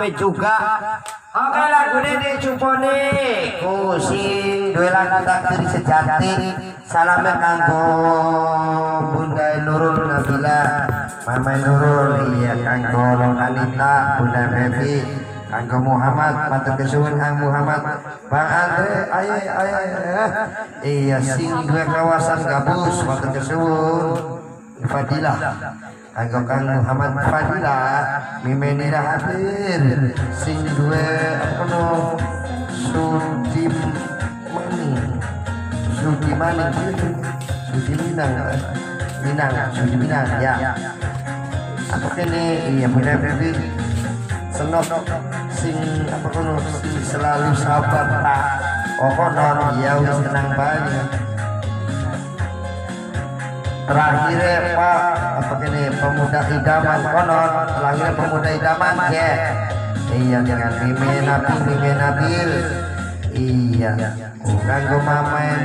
nyampe juga Oke lagu ini cupone Kusi Dua lagu takdir sejati. Salamnya kanggo Bunda Nurul Nabila. Mama Nurul Iya kanggo Anita Bunda Bebi Kanggo Muhammad Matur kesuwun Kang Muhammad. Bang Andre Ayo ayo ayo Iya sing dua kawasan gabus Matur kesuwun. Fadilah Kanggo Kang Muhammad Fadilah Mimenira hadir Sing duwe apa no Sudim Maning Sudi Maning Sudi Minang. Minang. Sudi Minang ya. Apa kene? Iya bener bener Senok. Sing apa kono? Sing selalu sabar tak Oh konon ya wis tenang banget terakhir Pak apa ini pemuda idaman konon terakhir pemuda idaman ya. Iya dengan mime nabi mime nabil iya kanggo mamen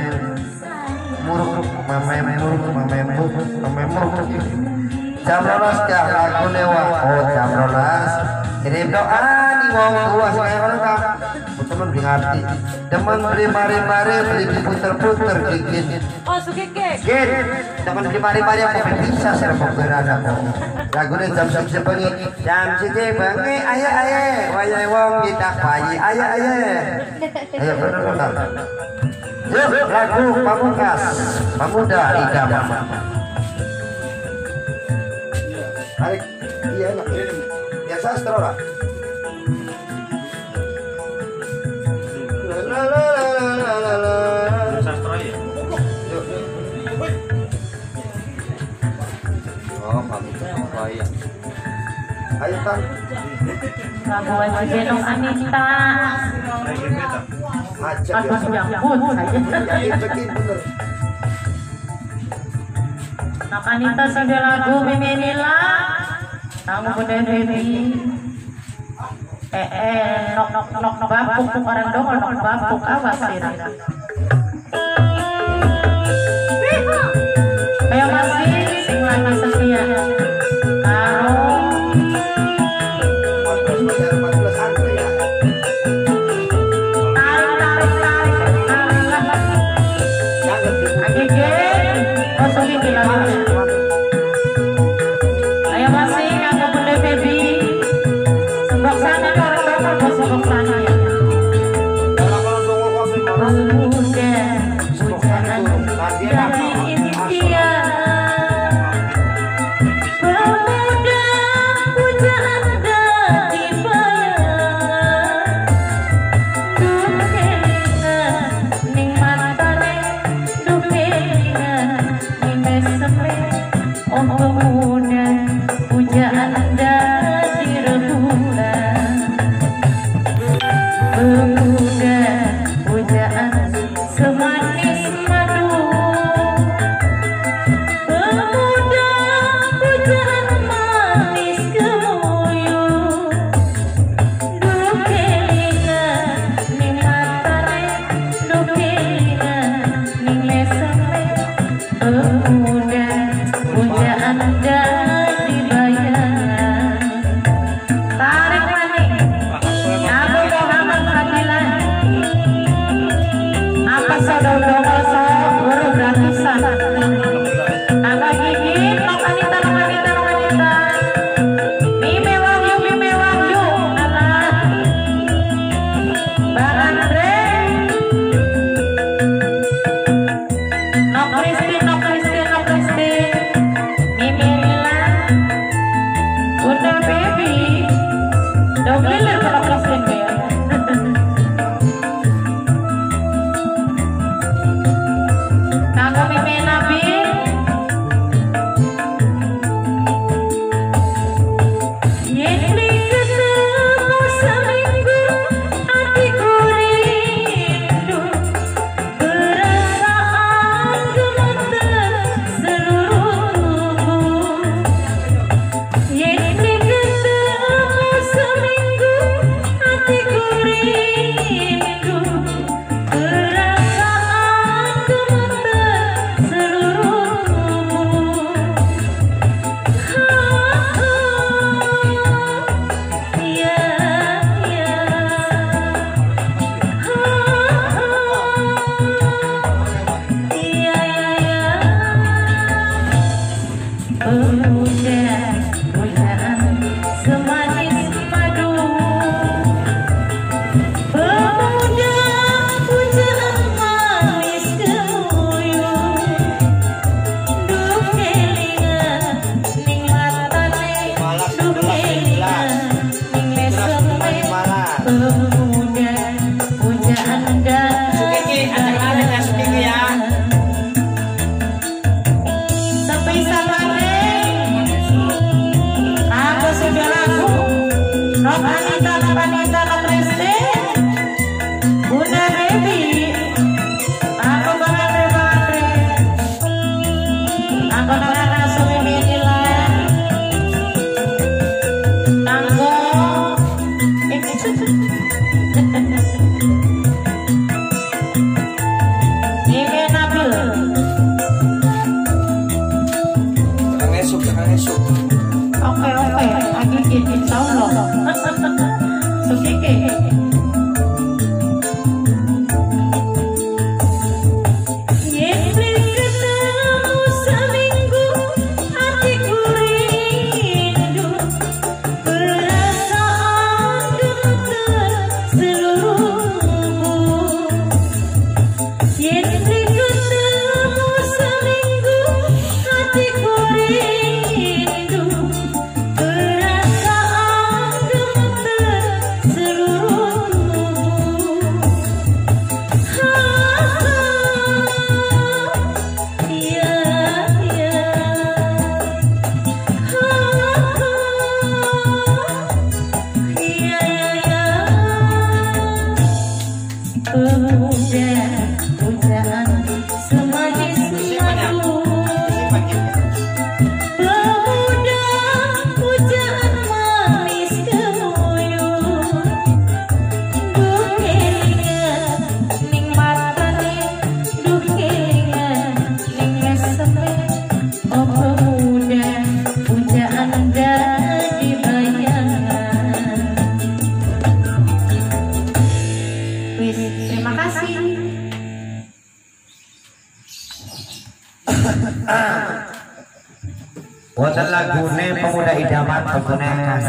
muruk mamen muruk mamen muruk mamen muruk. Jam rolas ya lagu lewa oh jam rolas kirim doa di wong tua saya tak teman ngerti teman beri mari mari beli diputer-puter gigit Oh, sugike. Git, teman beli mari-mari apa bisa pemberan aku. Lagu ini jam jam sebengi, jam siji bengi, ayo ayo, wayai wong kita bayi, ayo ayo. Ayo bener bener. Yuk lagu pamungkas, pemuda idaman. Tarik, Yuk. Oh, kamu bayang. Labuan Cigenong Anita. Nak Anita sudah lagu Miminila. Kamu bener baby. Eh eh nok nok nok nok bapuk orang dong nok bapuk awas Rira.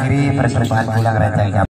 Akhiri persembahan pulang rencana